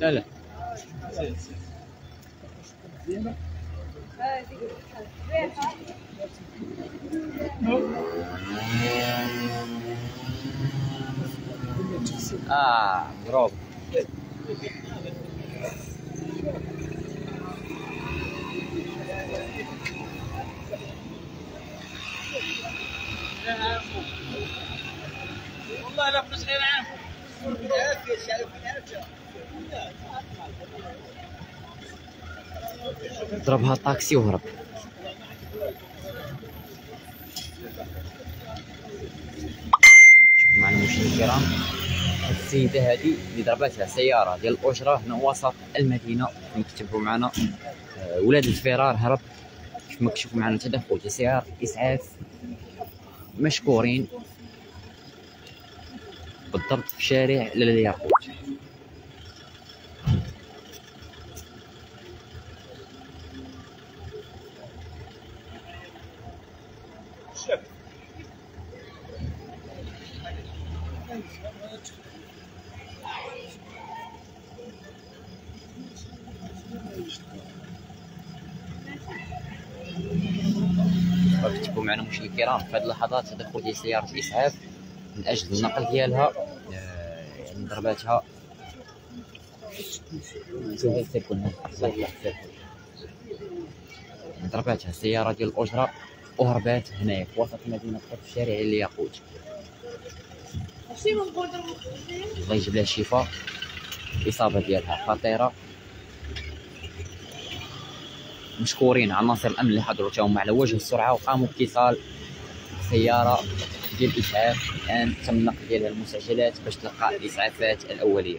لا لا. آه برافو. والله لا فلوس غير عام ضربها طاكسي وهرب معنا المشاهدين الكرام السيدة هادي اللي ضرباتها سيارة ديال الأجرة هنا وسط المدينة. كما كتشوفوا معنا آه، ولاد الفرار هرب. كما كتشوفوا معنا تدخل سيارة إسعاف مشكورين بالضبط في شارع لالا كتبوا معنا مشاهدينا الكرام في هذه اللحظات تدخل ديال سيارة إسعاف من أجل النقل ديالها آه، يعني ضرباتها. شوف ضرباتها السيارة ديال الأجرة. وهربات هنايا في وسط المدينة في الشارع الياقوت. الله يجيب لها الشفاء الإصابة ديالها خطيرة. مشكورين عناصر الأمن اللي حضروا تاهم على وجه السرعة وقاموا باتصال سيارة ديال الإسعاف الآن تم نقل ديالها المستعجلات باش تلقى الإسعافات الأولية.